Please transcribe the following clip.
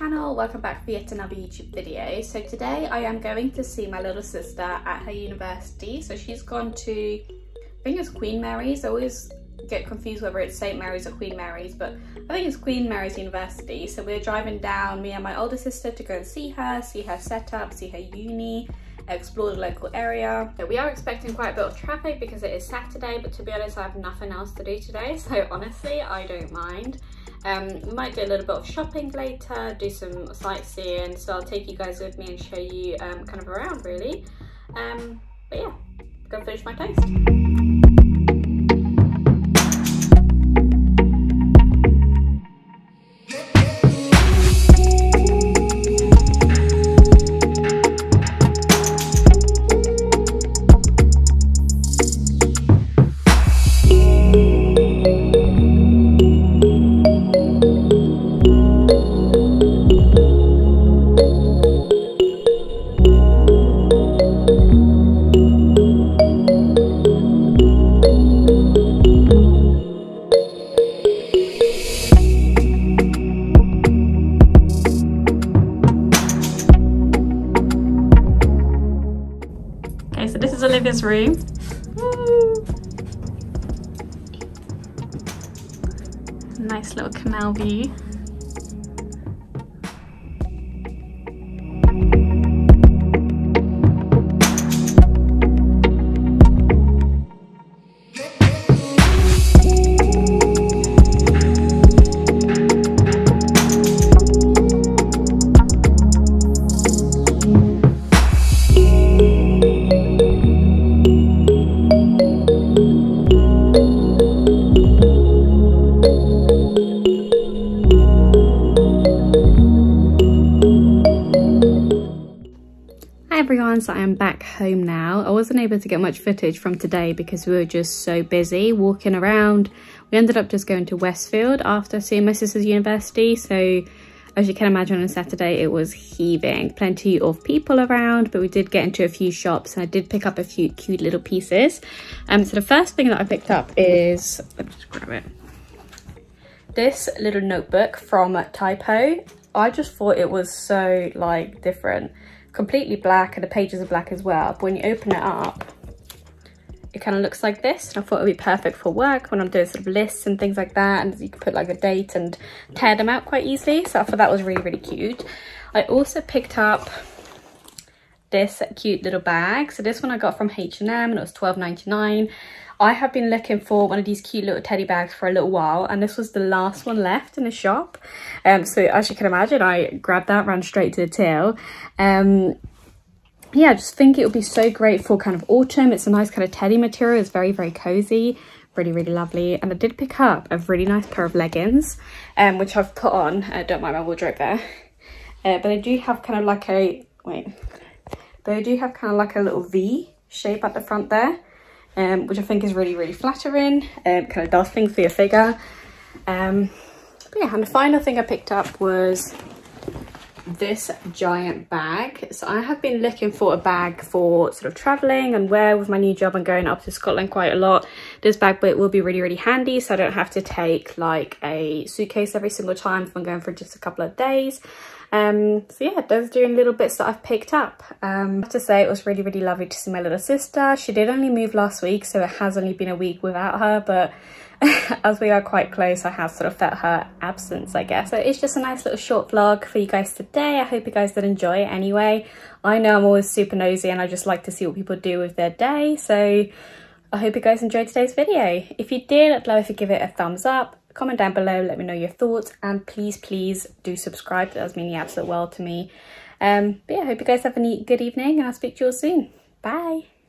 channel, welcome back for yet another YouTube video. So today I am going to see my little sister at her university. So she's gone to, I think it's Queen Mary's, I always get confused whether it's St Mary's or Queen Mary's, but I think it's Queen Mary's University. So we're driving down, me and my older sister, to go and see her, see her setup, see her uni, explore the local area. But we are expecting quite a bit of traffic because it is Saturday, but to be honest, I have nothing else to do today. So honestly, I don't mind. Um, we might do a little bit of shopping later, do some sightseeing, so I'll take you guys with me and show you um, kind of around really. Um, but yeah, go finish my toast. This is room. Nice little canal view. Everyone, so I am back home now. I wasn't able to get much footage from today because we were just so busy walking around. We ended up just going to Westfield after seeing my sister's university. So as you can imagine on Saturday, it was heaving. Plenty of people around, but we did get into a few shops and I did pick up a few cute little pieces. Um, so the first thing that I picked up is, let me just grab it. This little notebook from Typo. I just thought it was so like different completely black and the pages are black as well but when you open it up it kind of looks like this and I thought it would be perfect for work when I'm doing sort of lists and things like that and you can put like a date and tear them out quite easily so I thought that was really really cute. I also picked up this cute little bag. So this one I got from H&M and it was $12.99 I have been looking for one of these cute little teddy bags for a little while and this was the last one left in the shop. Um, so as you can imagine, I grabbed that, ran straight to the till. Um, yeah, I just think it would be so great for kind of autumn. It's a nice kind of teddy material. It's very, very cozy. Really, really lovely. And I did pick up a really nice pair of leggings, um, which I've put on. Uh, don't mind my wardrobe there. Uh, but I do have kind of like a, wait, but I do have kind of like a little V shape at the front there um, which I think is really, really flattering. Um, kind of does things for your figure. Um, yeah, and the final thing I picked up was this giant bag. So I have been looking for a bag for sort of traveling and wear with my new job and going up to Scotland quite a lot. This bag will be really, really handy so I don't have to take like a suitcase every single time if I'm going for just a couple of days. Um, so yeah, those are doing little bits that I've picked up. Um, I have to say it was really, really lovely to see my little sister. She did only move last week, so it has only been a week without her, but as we are quite close, I have sort of felt her absence, I guess. So it's just a nice little short vlog for you guys today. I hope you guys did enjoy it anyway. I know I'm always super nosy and I just like to see what people do with their day. So I hope you guys enjoyed today's video. If you did, I'd love if you give it a thumbs up comment down below let me know your thoughts and please please do subscribe. That does mean the absolute world to me. Um but yeah i hope you guys have a good evening and i'll speak to you all soon. Bye